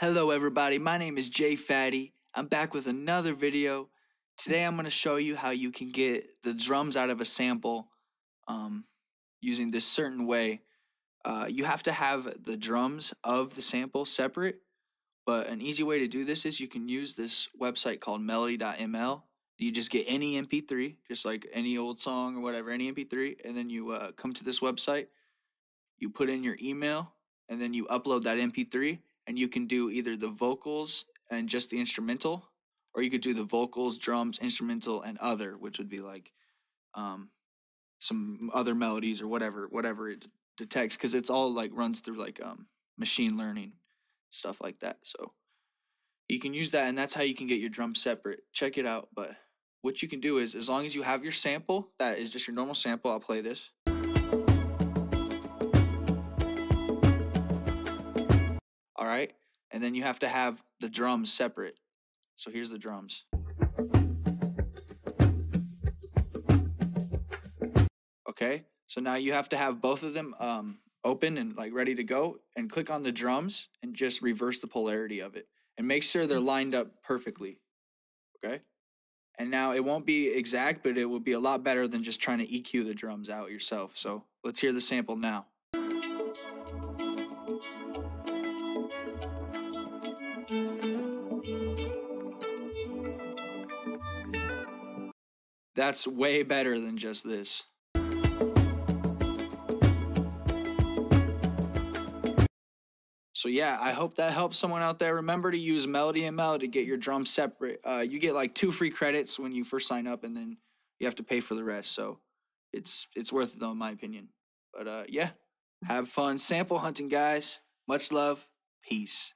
Hello, everybody. My name is Jay Phatty. I'm back with another video. Today, I'm going to show you how you can get the drums out of a sample um, using this certain way. Uh, you have to have the drums of the sample separate, but an easy way to do this is you can use this website called melody.ml. You just get any MP3, just like any old song or whatever, any MP3, and then you uh, come to this website. You put in your email, and then you upload that MP3 and you can do either the vocals and just the instrumental, or you could do the vocals, drums, instrumental, and other, which would be like um, some other melodies or whatever, whatever it detects, because it's all like runs through like um, machine learning stuff like that. So you can use that, and that's how you can get your drums separate. Check it out. But what you can do is, as long as you have your sample, that is just your normal sample. I'll play this. All right. And then you have to have the drums separate. So here's the drums. Okay. So now you have to have both of them um, open and like ready to go and click on the drums and just reverse the polarity of it and make sure they're lined up perfectly. Okay. And now it won't be exact, but it will be a lot better than just trying to EQ the drums out yourself. So let's hear the sample now. That's way better than just this. So yeah, I hope that helps someone out there. Remember to use Melody and ML to get your drums separate. Uh, you get like two free credits when you first sign up, and then you have to pay for the rest. So it's it's worth it though, in my opinion. But uh, yeah, have fun sample hunting, guys. Much love. Peace.